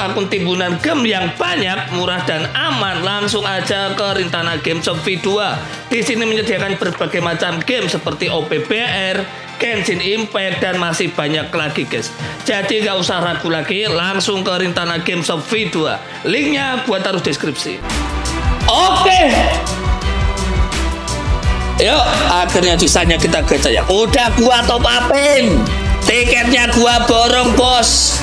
akun timbunan game yang banyak, murah dan aman, langsung aja ke Rintana Game Shop V2. Di sini menyediakan berbagai macam game seperti OPBR, Genshin Impact dan masih banyak lagi guys. Jadi nggak usah ragu lagi, langsung ke Rintana Game Shop V2. Linknya buat taruh deskripsi. Oke. Yuk, akhirnya sisanya kita gacha ya. Udah gua top upin. Tiketnya gua borong, Bos.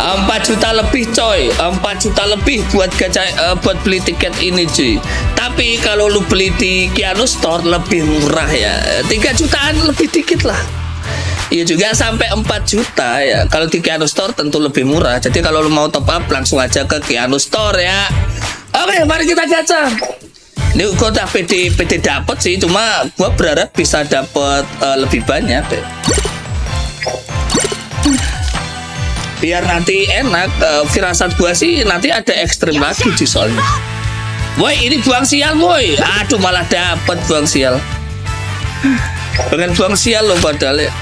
4 juta lebih coy 4 juta lebih buat gacha uh, buat beli tiket ini cuy tapi kalau lu beli di Kiano Store lebih murah ya 3 jutaan lebih dikit lah Iya juga sampai 4 juta ya. Kalau di Kiano Store tentu lebih murah. Jadi kalau lu mau top up langsung aja ke Kiano Store ya. Oke, mari kita gacha. Ini gua udah PD PD dapat sih, cuma gua berharap bisa dapat uh, lebih banyak deh biar nanti enak uh, firasat gua sih nanti ada ekstrim lagi di soalnya. Woi ini buang sial woi. Aduh malah dapat buang sial. Dengan buang sial loh padahal ya.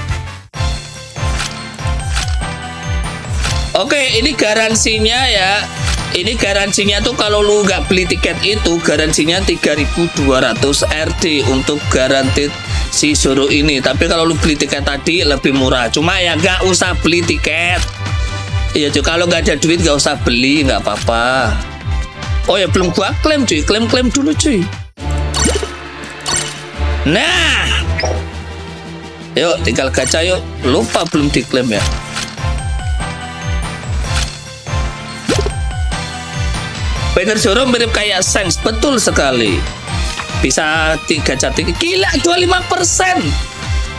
Oke ini garansinya ya. Ini garansinya tuh kalau lu nggak beli tiket itu garansinya 3200 RD untuk garansi si suruh ini. Tapi kalau lu beli tiket tadi lebih murah. Cuma ya nggak usah beli tiket Iya cuy, kalau nggak ada duit nggak usah beli, nggak apa-apa. Oh ya belum gua klaim cuy, klaim-klaim dulu cuy. Nah, yuk tinggal gacha yuk. Lupa belum diklaim ya. Banner Zoro mirip kayak Sense, betul sekali. Bisa tiga tiga, gila 25 persen.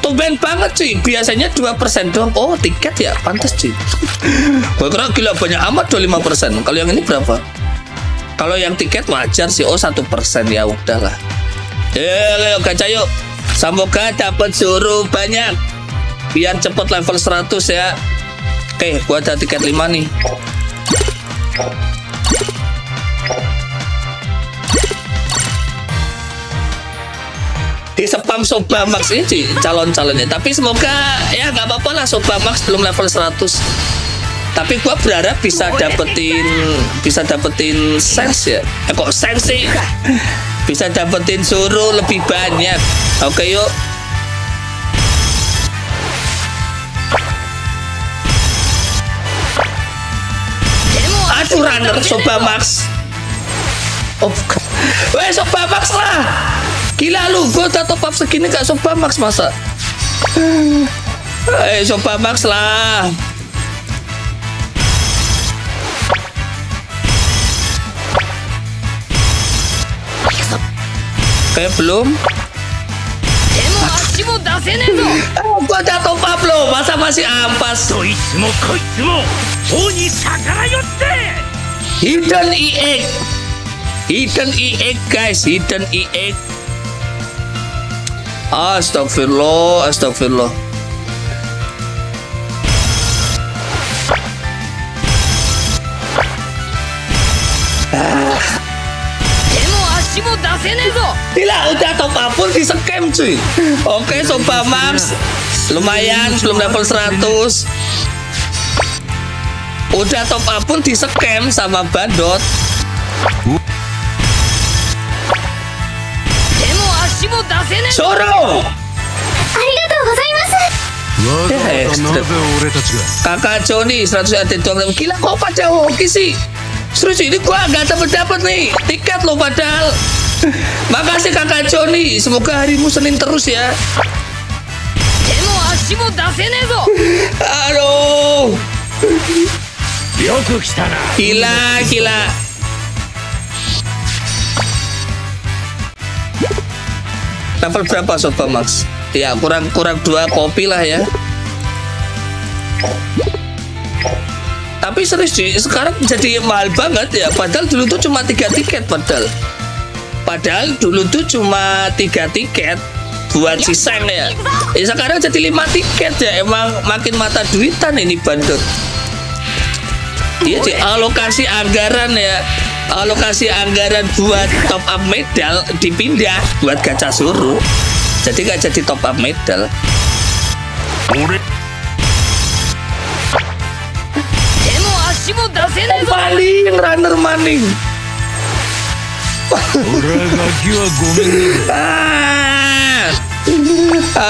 Tumben banget cuy, biasanya 2% doang. Oh, tiket ya, pantas cuy. Gue kira gila banyak amat 25%. Kalau yang ini berapa? Kalau yang tiket wajar sih, oh satu persen ya udahlah. Eh, yuk gacha yuk. Semoga dapat suruh banyak. Biar cepet level 100 ya. Oke, gua ada tiket 5 nih. Di spam Soba Max ini calon-calonnya. Tapi semoga ya nggak apa-apa lah Soba Max belum level 100 tapi gua berharap bisa dapetin bisa dapetin sense ya. Eh, kok sense sih? Bisa dapetin suruh lebih banyak. Oke yuk. Aduh runner Soba Max. Oh bukan. Weh Soba Max lah Gila lu, gue udah top up segini gak Soba Max masa? Eh, Soba Max lah. Kayak belum. Gue udah top up lo, masa masih ampas? Hidden EX Hidden EX guys, Hidden EX Astagfirullah, astagfirullah. Gila udah top up pun di scam cuy. Oke Soba Max Lumayan belum level 100 Udah top up pun di scam sama Bandot Soro! Kakak Joni 100 RT doang Gila kok pada hoki sih? Serius ini gua gak dapet dapet nih. Tiket lo padahal. Makasih kakak Joni. Semoga harimu Senin terus ya. Aduh. Gila gila level berapa Sobat Max? Ya kurang kurang dua kopi lah ya. Tapi serius sih sekarang jadi mahal banget ya. Padahal dulu tuh cuma tiga tiket padahal. Padahal dulu tuh cuma tiga tiket buat si Sang ya. Ya sekarang jadi lima tiket ya. Emang makin mata duitan ini bandut. Iya sih alokasi anggaran ya Eh, alokasi anggaran buat top up medal dipindah buat gacha suruh jadi gak jadi top up medal. Paling runner maning. Ah,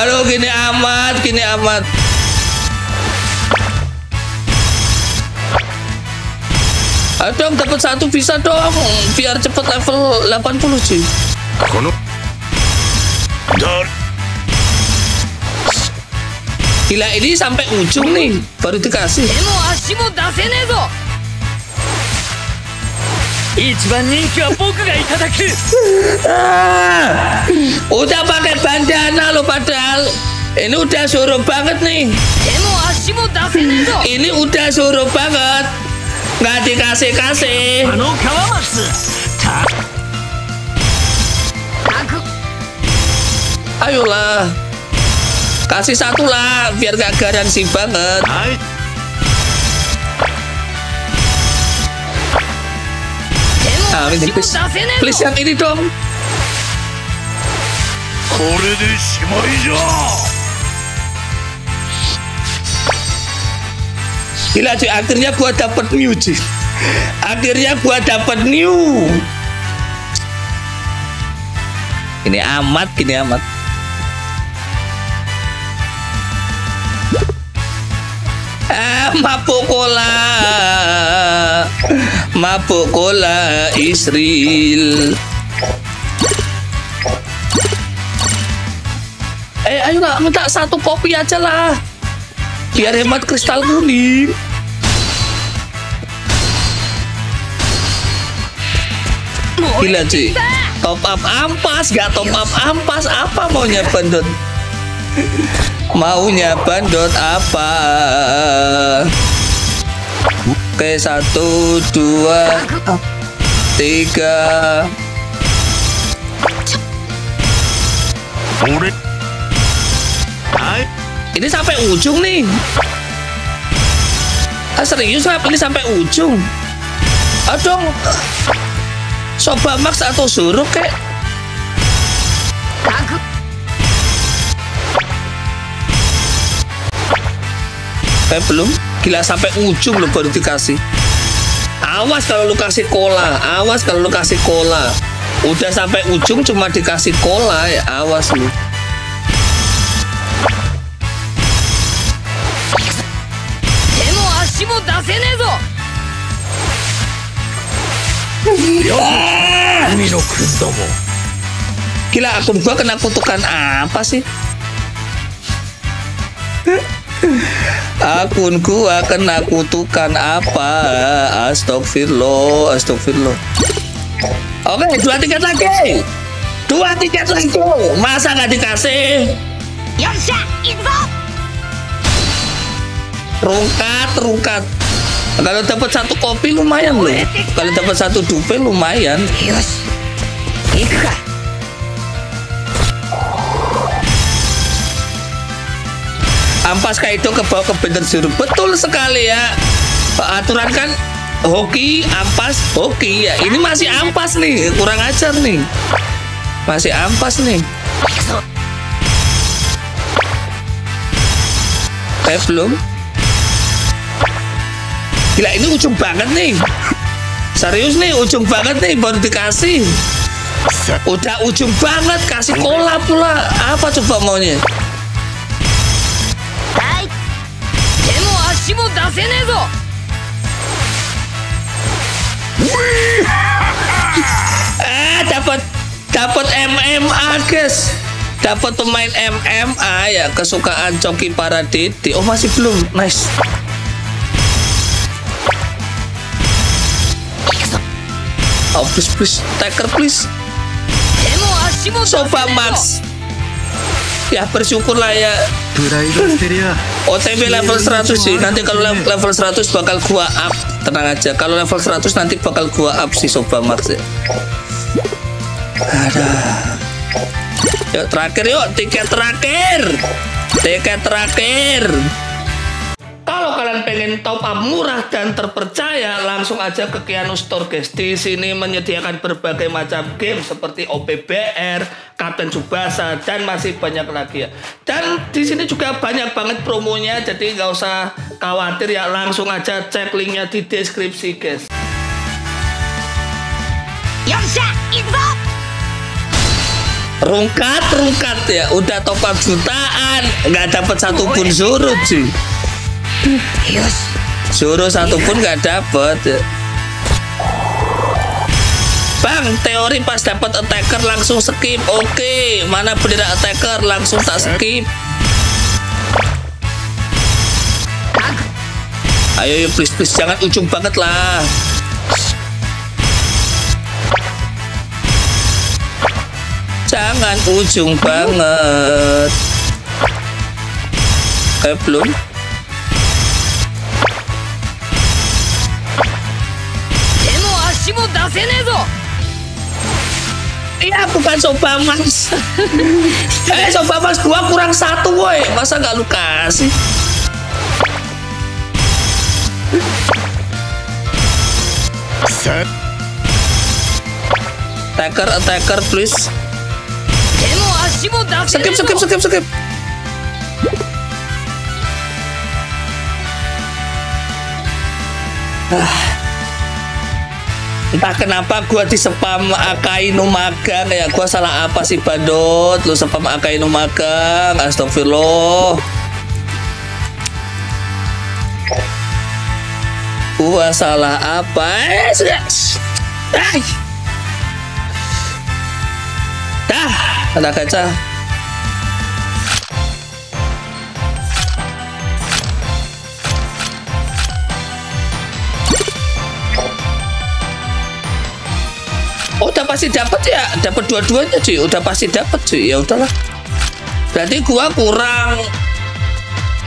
aduh gini amat gini amat. Ayo dong dapat satu bisa dong biar cepet level 80 cuy. Gila ini sampai ujung nih baru dikasih. udah pakai bandana lo padahal ini udah suruh banget nih. Ini udah suruh banget Nggak dikasih kasih. あの川松たたく Ayolah, kasih satu lah, biar gak garansi banget. はい Ah, 手 ini も足も please, 出せねえ please ぞ yang ini dong. これでしまいじゃ Gila cuy, akhirnya gua dapet new cuy. Akhirnya gua dapet new. Ini amat, gini amat. Ah, mabuk cola. Mabuk cola Israel. Eh, ayolah minta satu kopi aja lah. Biar hemat kristal kuning. Gila cuy. Top up ampas, gak top up ampas. Apa maunya bandot? Maunya bandot apa? Oke, satu, dua, tiga. Ini sampai ujung nih. Ah, serius lah, ini sampai ujung. Aduh. coba Max atau suruh kek. Eh, belum. Gila sampai ujung lo baru dikasih. Awas kalau lu kasih cola, awas kalau lu kasih cola. Udah sampai ujung cuma dikasih cola, ya awas lu. 海のくんども Gila akun gua kena kutukan apa sih? akun gua kena kutukan apa? Astagfirullah, astagfirullah. Oke, dua tiket lagi. Dua tiket lagi. Masa nggak dikasih? よっしゃ行くぞ Rungkat, rungkat. Kalau dapat satu kopi lumayan loh. Kalau dapat satu dupe lumayan. Ampas Kaido ke bawah ke bintang suruh Betul sekali ya. Aturan kan hoki, ampas, hoki ya. Ini masih ampas nih, kurang ajar nih. Masih ampas nih. Eh belum. Gila ini ujung banget nih. Serius nih ujung banget nih baru dikasih. Udah ujung banget kasih kolam pula. Apa coba maunya? Ah dapat dapat MMA ah, guys. Dapat pemain MMA ah, ya. Kesukaan Coki para oh masih belum. Nice. Oh, please, please, Taker, please. Sofa Max. Ya bersyukurlah ya. OTB level 100 sih. Nanti kalau level 100 bakal gua up. Tenang aja. Kalau level 100 nanti bakal gua up sih Sofa Max. Ya. Ada. Yuk terakhir yuk tiket terakhir. Tiket terakhir pengen top up murah dan terpercaya, langsung aja ke Kiano Store guys. Di sini menyediakan berbagai macam game seperti OPBR, Captain Subasa, dan masih banyak lagi ya. Dan di sini juga banyak banget promonya, jadi nggak usah khawatir ya. Langsung aja cek linknya di deskripsi guys. Yosha, rungkat rungkat ya udah top up jutaan nggak dapat satu pun surut sih よし Suruh satu pun nggak dapet. Bang, teori pas dapat attacker langsung skip. Oke, mana bendera attacker langsung tak skip. Ayo, yuk, please, please, jangan ujung banget lah. Jangan ujung banget. Eh, belum. 出せねえぞ Iya bukan soba mas Eh soba mas gua kurang satu woi Masa nggak lu kasih Attacker attacker please 手も足も出せね Skip えぞ skip skip skip Entah kenapa gua di spam Akainu Magang ya. Gua salah apa sih Badot lu spam Akainu Magang. Astagfirullah. Gua salah apa? Eh dah ada kaca Oh, udah pasti dapat ya. Dapat dua-duanya cuy udah pasti dapat cuy ya udahlah. Berarti gua kurang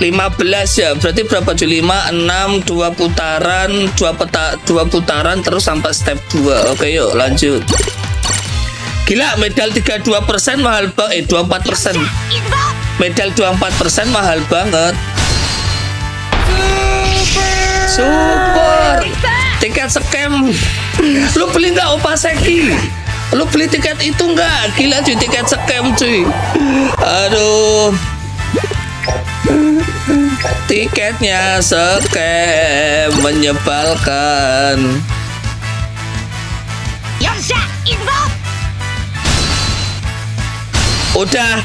15 ya. Berarti berapa cuy 5 6 2 putaran 2 peta 2 putaran terus sampai step 2 oke yuk lanjut. Gila medal 32% mahal banget eh 24% medal 24% mahal banget. Super. Super tingkat scam. Lu beli nggak opa Seki, Lu beli tiket itu nggak? Gila cuy tiket scam cuy. Aduh. Tiketnya scam menyebalkan. Udah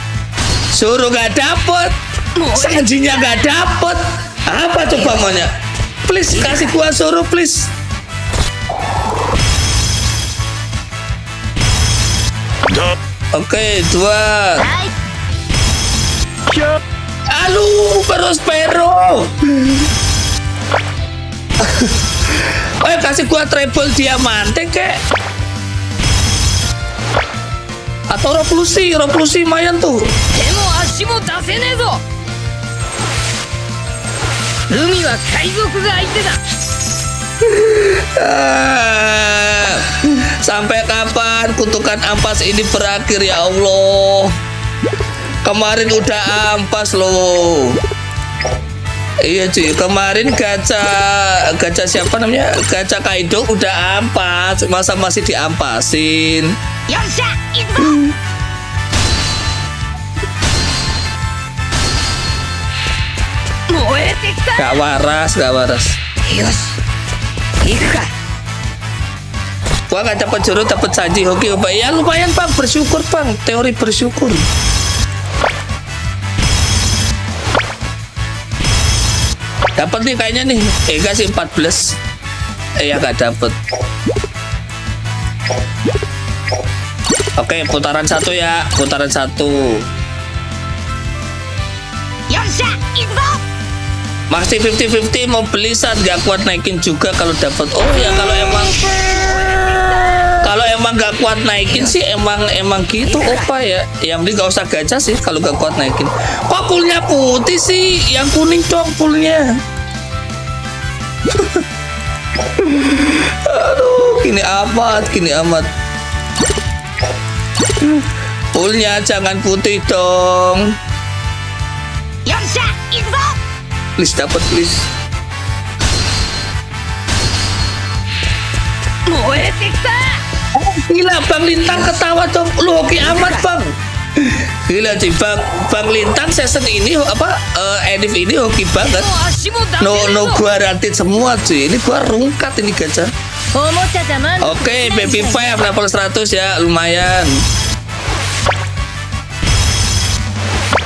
suruh nggak dapet, sanjinya nggak dapet. Apa coba maunya? Please kasih gua suruh please. Ok, tú vas. ¡Alú! ¡Perros, perro! Oye, eh, casi gua triple diamante, kek. Atau Roplusi, Roplusi mayan tuh. Demo ashi mo dasene zo. Umi wa kaiboku ga aite da. Ah, sampai kapan? kutukan ampas ini berakhir ya Allah Kemarin udah ampas loh Iya cuy, kemarin gacha gacha siapa namanya? Gacha Kaido udah ampas, masa masih diampasin. Hmm. Gak waras, gak waras. Yos, ikut. Gua nggak dapat juru dapat saji oke, Pak. Ya lumayan Pak, bersyukur Bang. Teori bersyukur. Dapat nih kayaknya nih. Eh kasih 14. Eh ya nggak dapat. Oke, putaran satu ya, putaran satu. Masih 50-50 mau beli saat gak kuat naikin juga kalau dapat. Oh ya kalau emang kalau emang gak kuat naikin sih emang emang gitu opa ya. Yang penting gak usah gajah sih kalau gak kuat naikin. Kok kulnya putih sih? Yang kuning dong kulnya. Aduh kini amat kini amat. Kulnya jangan putih dong. Please dapat please. disiksa. Oh, gila Bang Lintang ketawa dong. Lu hoki amat Bang. Gila sih Bang Bang Lintang season ini apa uh, edif ini hoki banget. No no gua rantit semua cuy. Ini gua rungkat ini gajah. Oke, okay, baby five level 100 ya, lumayan.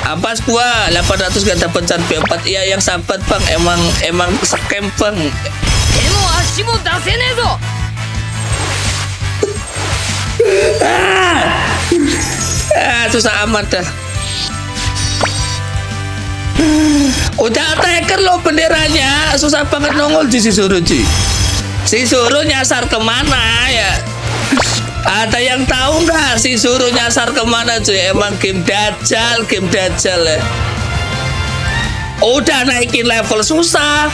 Apa gua 800 gak dapat chart 4 Iya yang sahabat Bang, emang emang scam Bang. Demo Ah. ah, susah amat dah. Udah attacker lo benderanya. Susah banget nongol di Sisuru Ji. Si suruh nyasar ke mana ya? Ada yang tahu nggak si suruh nyasar ke mana cuy emang game dajal game dajal ya. Udah naikin level susah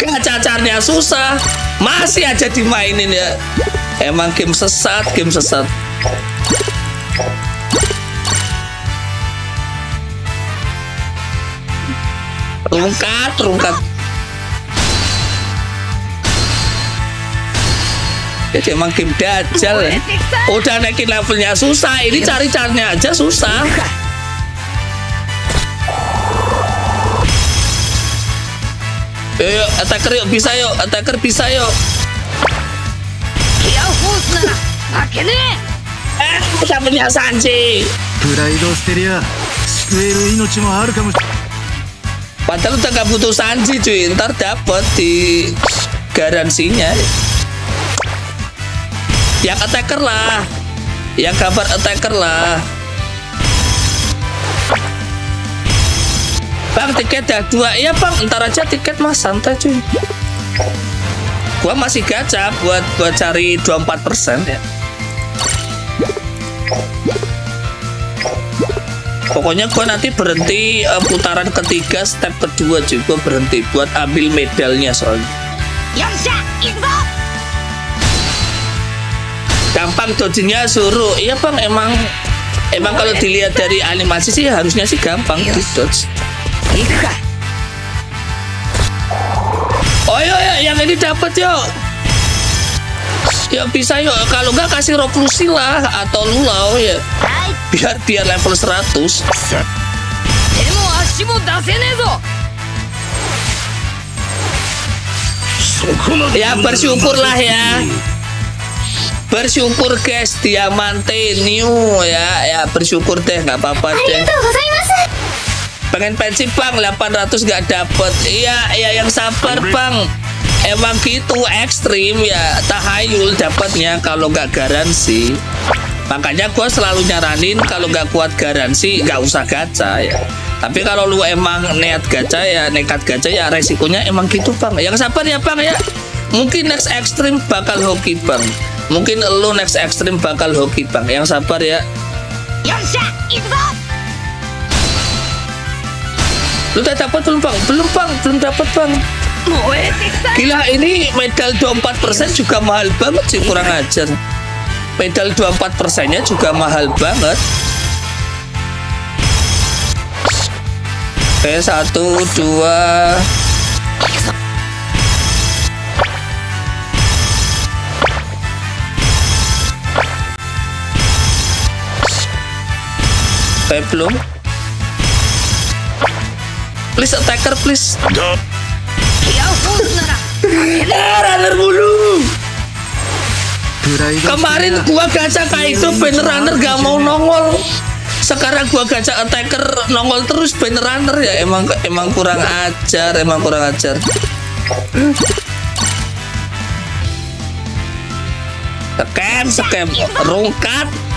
gak cacarnya susah masih aja dimainin ya. Emang game sesat, game sesat. Rungkat, rungkat. Jadi emang game dajal ya. Udah naikin levelnya susah, ini cari caranya aja susah. Yuk, attacker yuk, bisa yuk, attacker bisa yuk. エアフォースなら負けね Eh, udah punya Sanji. プライドを捨てりゃ救える命もあるかもし Padahal udah gak butuh Sanji cuy, ntar dapet di garansinya. Yang attacker lah, yang kabar attacker lah. Bang tiket dah dua, iya bang, ntar aja tiket mas santai cuy. gua masih gacha buat buat cari 24% ya. Pokoknya gua nanti berhenti uh, putaran ketiga step kedua juga berhenti buat ambil medalnya soalnya. Gampang dodgingnya suruh. Iya bang emang emang kalau dilihat dari animasi sih harusnya sih gampang di dodge. Ayo ya, yang ini dapat yuk. Ya bisa yuk, kalau nggak kasih rob lah atau lulau ya. Biar biar level 100. Ya bersyukurlah ya. Bersyukur guys, diamante new ya. Ya bersyukur deh, nggak apa-apa deh. Pengen pensi bang 800 nggak dapet. Iya iya yang sabar bang. Emang gitu ekstrim ya. Tahayul dapatnya kalau nggak garansi. Makanya gue selalu nyaranin kalau nggak kuat garansi nggak usah gacha ya. Tapi kalau lu emang niat gacha ya nekat gacha ya resikonya emang gitu bang. Yang sabar ya bang ya. Mungkin next ekstrim bakal hoki bang. Mungkin lu next ekstrim bakal hoki bang. Yang sabar ya. Yosha, Lu tak dapat belum bang? Belum bang, belum dapat bang. Gila ini medal 24% juga mahal banget sih kurang ajar. Medal 24% nya juga mahal banget. Oke, satu, dua, Oke, belum. Please attacker, please. Ya runner. Kemarin gua gacha kayak itu iya, banner iya, runner gak iya. mau nongol. Sekarang gua gacha attacker nongol terus banner runner ya emang emang kurang ajar, emang kurang ajar. Scam, scam, rungkat.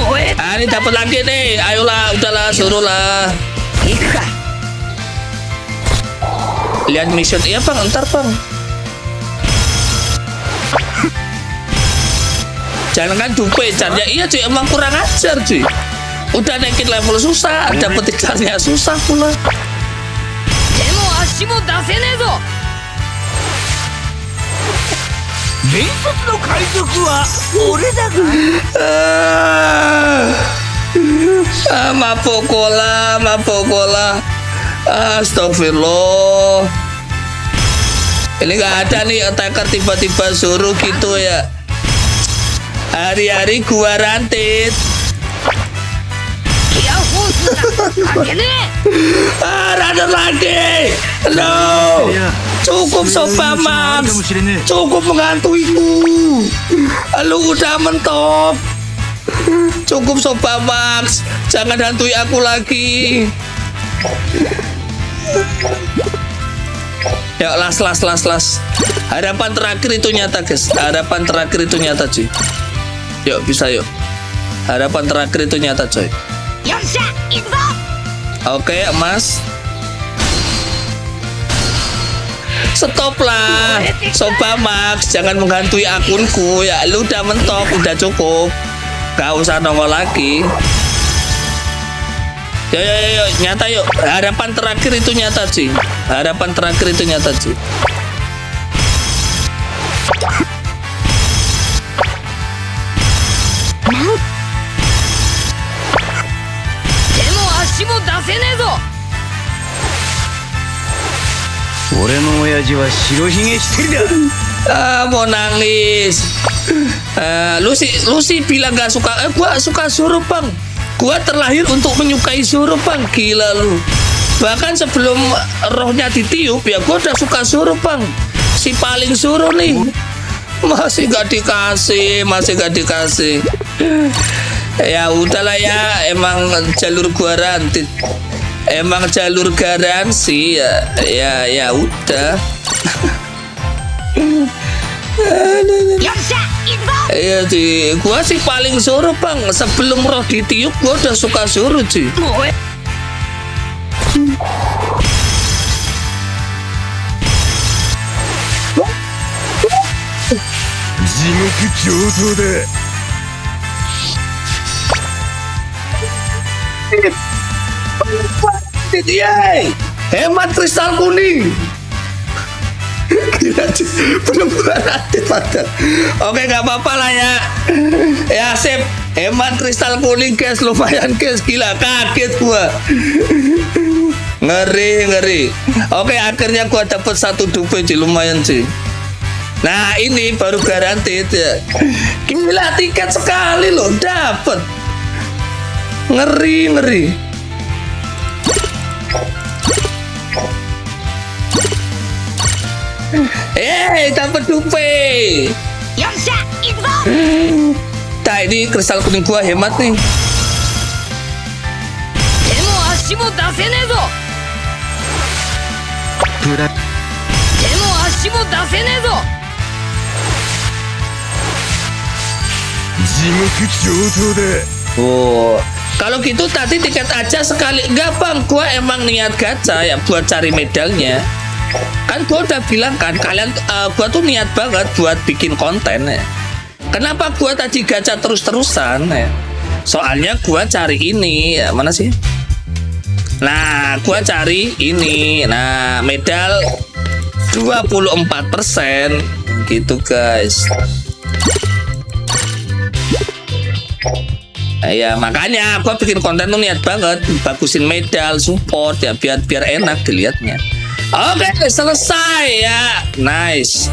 duit. Ah, ini dapat lagi nih. Ayolah, udahlah, suruhlah. Ika. Lihat mission ya, bang, ntar bang. Jangan kan dupe, caranya iya cuy, emang kurang ajar cuy. Udah naikin level susah, dapat ikannya susah pula. Demo, ashimu dasenezo. 伝説の海賊は俺だが Ah, ah mapokola, mapokola. Astagfirullah. Ini nggak ada nih attacker tiba-tiba suruh gitu ya. Hari-hari gua rantit. ah, lagi No iya. Cukup iya, Sobat iya, max, Cukup mengantuiku. Lu udah mentop Cukup Sobat max, Jangan hantui aku lagi. Ya las las las las. Harapan terakhir itu nyata guys. Harapan terakhir itu nyata cuy. Yuk bisa yuk. Harapan terakhir itu nyata coy. Yosha, Oke, Mas. Stop lah, Soba Max, jangan menghantui akunku ya. Lu udah mentok, udah cukup. Gak usah nongol lagi. Yo yo, yo. nyata yuk. Harapan terakhir itu nyata sih. Harapan terakhir itu nyata sih. 俺の親父は白ひげ一人だ Ah, mau nangis. Eh, lu sih lu sih bilang gak suka. Eh, gua suka suruh bang. Gua terlahir untuk menyukai suruh bang. Gila lu. Bahkan sebelum rohnya ditiup ya gua udah suka suruh bang. Si paling suruh nih. Masih gak dikasih, masih gak dikasih. Ya udahlah ya, emang jalur gua rantit. emang jalur garansi ya? Ya ya udah. Iya di gua sih paling suruh bang. Sebelum roh ditiup gua udah suka suruh sih. Jimoku. Titiye, hemat kristal kuning. Gila, penemuan aktif. Oke, nggak apa-apa lah ya. Ya, sip. Hemat kristal kuning, guys. Lumayan, guys. Gila, kaget gua. Ngeri, ngeri. Oke, akhirnya gua dapet satu dupe, sih. Lumayan, sih. Nah, ini baru garanti ya. Gila, tiket sekali loh. Dapet. Ngeri, ngeri. Eh, dapat dupe. Yosha, Nah, ini kristal kuning gua hemat nih. Demo ashi mo dasene zo. Demo ashi mo dasene zo. Jimoku kyoto de. Oh, kalau gitu tadi tiket aja sekali gampang. Gua emang niat gacha ya buat cari medalnya. Kan gua udah bilang kan kalian, eh, gua tuh niat banget buat bikin konten ya. Kenapa gua tadi gacha terus-terusan ya? Soalnya gua cari ini, ya, mana sih? Nah, gua cari ini. Nah, medal 24% gitu guys. Nah, ya makanya gua bikin konten tuh niat banget bagusin medal support ya biar biar enak dilihatnya. Oke selesai ya. Nice